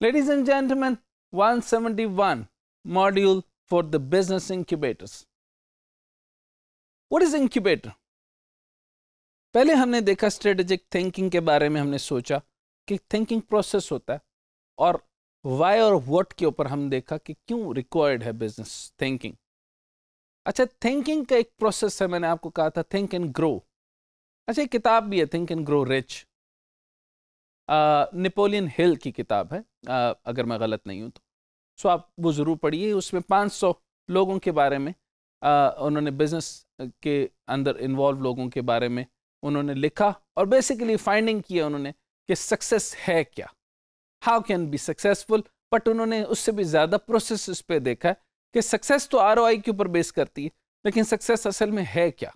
Ladies and gentlemen, 171 module for the business incubators. What is incubator? पहले हमने देखा strategic thinking के बारे में हमने सोचा कि थिंकिंग प्रोसेस होता है और वाई और व्हाट के ऊपर हम देखा कि क्यों रिक्वायर्ड है बिज़नेस थिंकिंग अच्छा थिंकिंग का एक प्रोसेस है मैंने आपको कहा था थिंक एंड ग्रो अच्छा एक किताब भी है think and grow rich Napoleon Hill की किताब है आ, अगर मैं गलत नहीं हूँ तो। सो आप वो ज़रूर पढ़िए उसमें 500 लोगों के बारे में आ, उन्होंने बिज़नेस के अंदर इन्वॉल्व लोगों के बारे में उन्होंने लिखा और बेसिकली फाइंडिंग किया उन्होंने कि सक्सेस है क्या। How can be successful but उन्होंने उससे भी ज़्यादा प्रोसेस उस पर देखा है कि सक्सेस तो आरओआई के ऊपर बेस करती है लेकिन सक्सेस असल में है क्या?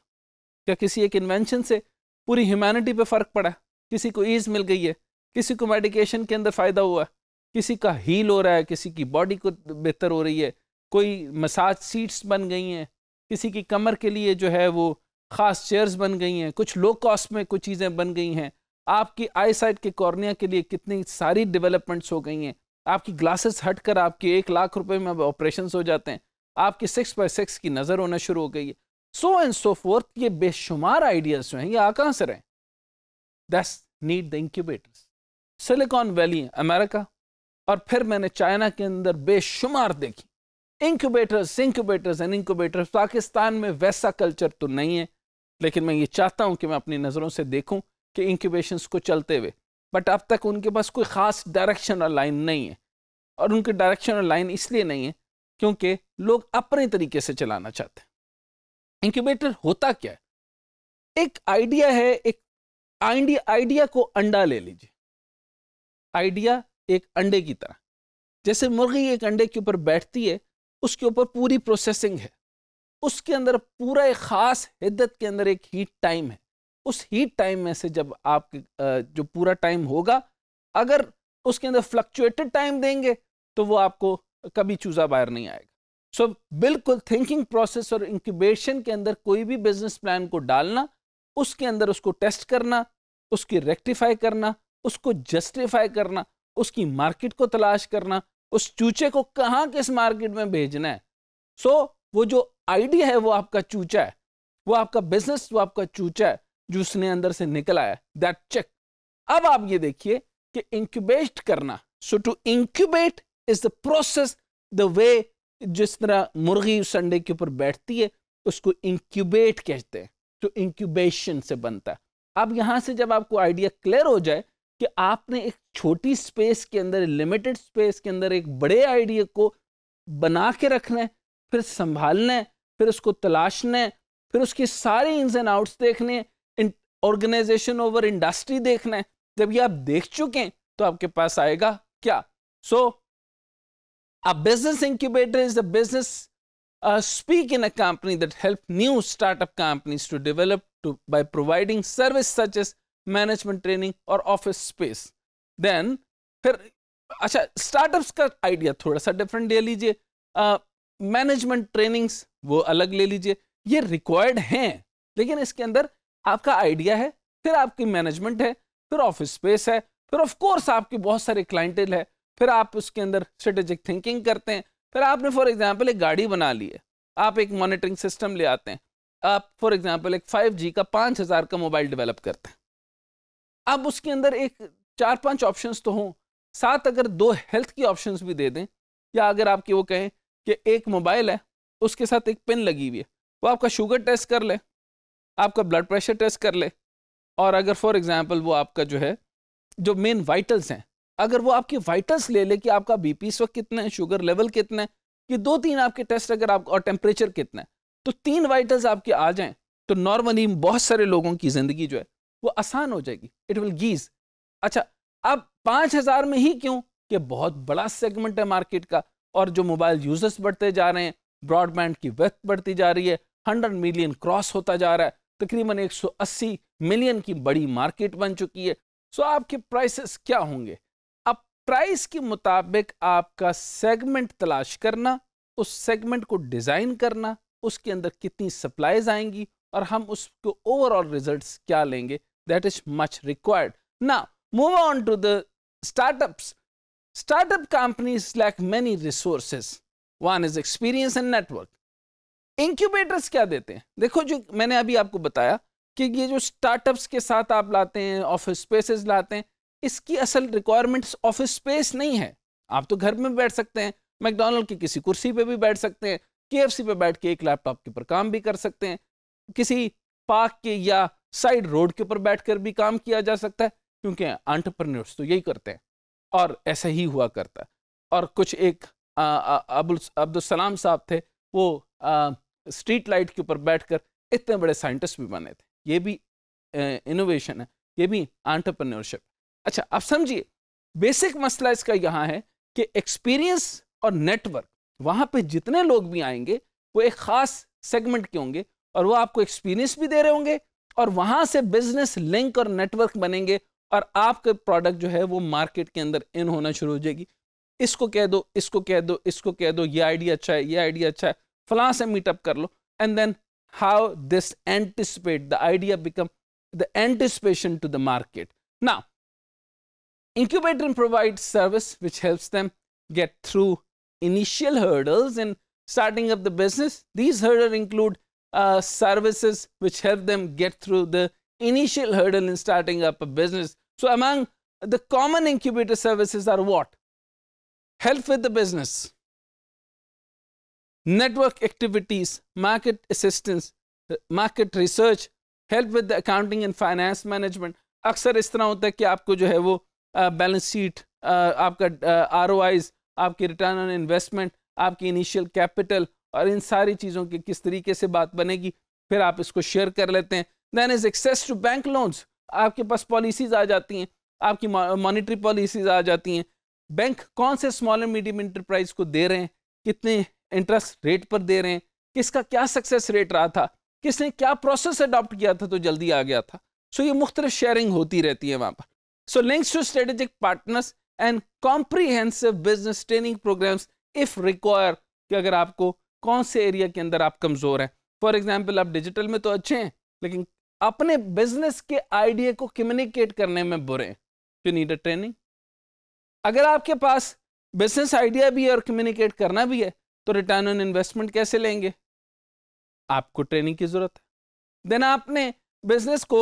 क्या किसी एक इन्वेंशन से पूरी ह्यूमैनिटी पे फ़र्क पड़ा? किसी को ईज मिल गई है? किसी को मेडिकेशन के अंदर फ़ायदा हुआ है किसी का हील हो रहा है, किसी की बॉडी को बेहतर हो रही है, कोई मसाज सीट्स बन गई हैं, किसी की कमर के लिए जो है वो ख़ास चेयर्स बन गई हैं, कुछ लो कॉस्ट में कुछ चीज़ें बन गई हैं, आपकी आई साइड के कॉर्निया के लिए कितनी सारी डेवलपमेंट्स हो गई हैं, आपकी ग्लासेस हट कर आपके एक लाख रुपए में अब ऑपरेशन हो जाते हैं, आपकी सिक्स बाय सिक्स की नज़र होना शुरू हो गई है। सो एंड सो फोर्थ ये बेशुमार आइडियाज़ जो हैं, ये आ कहाँ से रहे दस need the incubators Silicon Valley, America, और फिर मैंने चाइना के अंदर बेशुमार देखी। Incubators incubators and incubators Pakistan में वैसा कल्चर तो नहीं है, लेकिन मैं ये चाहता हूँ कि मैं अपनी नज़रों से देखूँ कि इंक्यूबेशंस को चलते हुए बट अब तक उनके पास कोई ख़ास डायरेक्शन और लाइन नहीं है, और उनके डायरेक्शन और लाइन इसलिए नहीं है क्योंकि लोग अपने तरीके से चलाना चाहते हैं। इंक्यूबेटर होता क्या है? एक आइडिया है, एक आइडिया को अंडा ले लीजिए। आइडिया एक अंडे की तरह। जैसे मुर्गी एक अंडे के ऊपर बैठती है उसके ऊपर पूरी प्रोसेसिंग है। उसके अंदर पूरा एक ख़ास हिद्दत के अंदर एक हीट टाइम है। उस हीट टाइम में से जब आप जो पूरा टाइम होगा अगर उसके अंदर फ्लक्चुएटेड टाइम देंगे तो वो आपको कभी चूज़ा बाहर नहीं आएगा। सो so, बिल्कुल थिंकिंग प्रोसेस और इंक्यूबेशन के अंदर कोई भी बिज़नेस प्लान को डालना उसके अंदर उसको टेस्ट करना उसकी रेक्टिफाई करना उसको जस्टिफाई करना उसकी मार्केट को तलाश करना उस चूचे को कहाँ किस मार्केट में भेजना है? सो so, वो जो आइडिया है वो आपका चूचा है। वो आपका बिज़नेस वो आपका चूचा है जो उसने अंदर से निकल आया दैट चेक अब आप ये देखिए कि इंक्यूबेट करना so to incubate is the process the way जिस तरह मुर्गी उस अंडे के ऊपर बैठती है उसको इंक्यूबेट कहते हैं। तो इंक्यूबेशन से बनता है। अब यहाँ से जब आपको आइडिया क्लियर हो जाए कि आपने एक छोटी स्पेस के अंदर लिमिटेड स्पेस के अंदर एक बड़े आइडिया को बना के रखना है, फिर संभालना है, फिर उसको तलाशना है, फिर उसके सारे इंस एंड आउट्स देखने ऑर्गेनाइजेशन ओवर इंडस्ट्री देखना है। जब ये आप देख चुके हैं तो आपके पास आएगा क्या? So a business incubator is a business speak in a company that help new startup companies to develop to, by providing service such as management training और ऑफ़िस स्पेस देन फिर अच्छा स्टार्टअप्स का आइडिया थोड़ा सा different ले लीजिए। Management trainings वो अलग ले लीजिए। ये रिक्वायर्ड हैं, लेकिन इसके अंदर आपका आइडिया है, फिर आपकी मैनेजमेंट है, फिर ऑफ़िस स्पेस है, फिर ऑफ़ कोर्स आपके बहुत सारे क्लाइंटेल है, फिर आप उसके अंदर स्ट्रेटेजिक थिंकिंग करते हैं। फिर आपने फॉर एग्ज़ाम्पल एक गाड़ी बना ली है, आप एक मॉनिटरिंग सिस्टम ले आते हैं। आप फॉर एग्ज़ाम्पल एक फाइव जी का पाँच हज़ार का मोबाइल डेवलप करते हैं। अब उसके अंदर एक चार पाँच ऑप्शंस तो हों। साथ अगर दो हेल्थ की ऑप्शंस भी दे दें, या अगर आपकी वो कहें कि एक मोबाइल है, उसके साथ एक पिन लगी हुई है, वो आपका शुगर टेस्ट कर ले, आपका ब्लड प्रेशर टेस्ट कर ले, और अगर फॉर एग्जांपल वो आपका जो है, जो मेन वाइटल्स हैं, अगर वो आपके वाइटल्स ले ले कि आपका बीपी इस वक्त कितना है शुगर लेवल कितना है, कि दो तीन आपके टेस्ट अगर आप, और टेम्परेचर कितना है तो तीन वाइटल्स आपके आ जाएँ तो नॉर्मली बहुत सारे लोगों की ज़िंदगी जो है वो आसान हो जाएगी। इट विल गीज अच्छा अब पाँच हज़ार में ही क्यों? कि बहुत बड़ा सेगमेंट है मार्केट का और जो मोबाइल यूज़र्स बढ़ते जा रहे हैं ब्रॉडबैंड की वेथ बढ़ती जा रही है हंड्रेड मिलियन क्रॉस होता जा रहा है, तकरीबन 180 मिलियन की बड़ी मार्केट बन चुकी है। सो आपके प्राइसेस क्या होंगे? अब प्राइस के मुताबिक आपका सेगमेंट तलाश करना, उस सेगमेंट को डिज़ाइन करना, उसके अंदर कितनी सप्लाईज आएँगी और हम उसको ओवरऑल रिजल्ट्स क्या लेंगे? That is much required. Now, move on to the startups. Startup companies lack many resources. One is experience and network. Incubators क्या देते हैं? देखो जो मैंने अभी आपको बताया कि ये जो स्टार्टअप्स के साथ आप लाते हैं ऑफ़िस स्पेसेस लाते हैं, इसकी असल रिक्वायरमेंट्स ऑफ़िस स्पेस नहीं है। आप तो घर में बैठ सकते हैं मैकडोनल्ड की किसी कुर्सी पे भी बैठ सकते हैं के पे बैठ के एक लैपटॉप के ऊपर काम भी कर सकते हैं, किसी पार्क के या साइड रोड के ऊपर बैठकर भी काम किया जा सकता है क्योंकि आंट्रप्रन्योर्स तो यही करते हैं और ऐसा ही हुआ करता है। और कुछ एक अब्दुल अब्दुल सलाम साहब थे वो आ, स्ट्रीट लाइट के ऊपर बैठकर इतने बड़े साइंटिस्ट भी बने थे। ये भी इनोवेशन है ये भी आंट्रप्रन्योरशिप अच्छा अब समझिए बेसिक मसला इसका यहाँ है कि एक्सपीरियंस और नेटवर्क वहाँ पे जितने लोग भी आएँगे वो एक ख़ास सेगमेंट के होंगे और वो आपको एक्सपीरियंस भी दे रहे होंगे और वहाँ से बिज़नेस लिंक और नेटवर्क बनेंगे और आपके प्रोडक्ट जो है वो मार्केट के अंदर इन होना शुरू हो जाएगी। इसको कह दो, इसको कह दो, इसको कह दो, ये आइडिया अच्छा है, ये आइडिया अच्छा है। फलां से मीटअप कर लो and then how this anticipate the idea become the anticipation to the market now incubator provides service which helps them get through initial hurdles in starting up the business. These hurdles include uh, services which help them get through the initial hurdle in starting up a business. So, among the common incubator services are what? Help with the business, network activities, market assistance, uh, market research, help with the accounting and finance management. अक्सर इस तरह होता है कि आपको जो है वो बैलेंस शीट आपका आर ओ आईज आपकी रिटर्न ऑन इन्वेस्टमेंट आपकी इनिशियल कैपिटल और इन सारी चीज़ों की किस तरीके से बात बनेगी, फिर आप इसको शेयर कर लेते हैं। Then is access to bank loans आपके पास पॉलिसीज़ आ जाती हैं, आपकी मॉनिटरी पॉलिसीज़ आ जाती हैं। बैंक कौन से स्मॉल एंड मीडियम इंटरप्राइज को दे रहे हैं? कितने इंटरेस्ट रेट पर दे रहे हैं? किसका क्या सक्सेस रेट रहा था? किसने क्या प्रोसेस अडॉप्ट किया था तो जल्दी आ गया था? सो so ये मुख्तलिफ़ शेयरिंग होती रहती है वहाँ पर। सो links to strategic partners and comprehensive business training programs if require कि अगर आपको कौन से एरिया के अंदर आप कमज़ोर हैं? फॉर एग्ज़ाम्पल आप डिजिटल में तो अच्छे हैं, लेकिन अपने बिज़नेस के आइडिया को कम्युनिकेट करने में बुरे यू नीड अ ट्रेनिंग अगर आपके पास बिज़नेस आइडिया भी है और कम्युनिकेट करना भी है तो रिटर्न ऑन इन्वेस्टमेंट कैसे लेंगे? आपको ट्रेनिंग की ज़रूरत है। देन आपने बिज़नेस को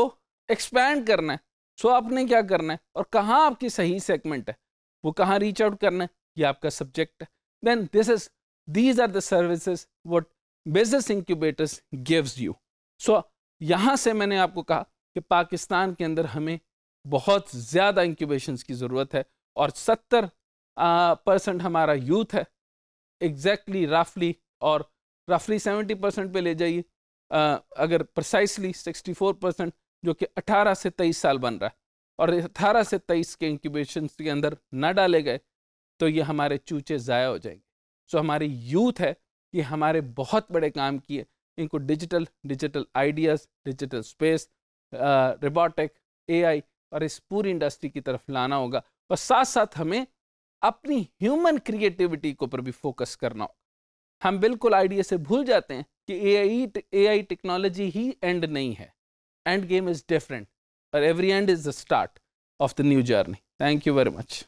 एक्सपैंड करना है। सो आपने क्या करना है? और कहाँ आपकी सही सेगमेंट है? वो कहाँ रीच आउट करना है? ये आपका सब्जेक्ट है। Then this is these are the services what business incubators gives you so यहाँ से मैंने आपको कहा कि पाकिस्तान के अंदर हमें बहुत ज़्यादा इंक्यूबेशन की ज़रूरत है और सत्तर परसेंट हमारा यूथ है। एग्जैक्टली रफली और रफली सेवेंटी परसेंट पे ले जाइए। अगर प्रसाइसली सिक्सटी फोर परसेंट जो कि अठारह से तेईस साल बन रहा है और अठारह से तेईस के इंक्यूबेशन के अंदर न डाले गए तो ये हमारे चूचे ज़ाया हो जाएँगे। सो हमारी यूथ है कि हमारे बहुत बड़े काम किए। इनको digital digital ideas, digital space robotic AI और इस पूरी इंडस्ट्री की तरफ़ लाना होगा। और साथ साथ हमें अपनी ह्यूमन क्रिएटिविटी के ऊपर भी फोकस करना होगा। हम बिल्कुल आइडिया से भूल जाते हैं कि ए आई ए आई टेक्नोलॉजी ही एंड नहीं है। एंड गेम इज़ डिफरेंट और every end is the start of the new journey. Thank you very much.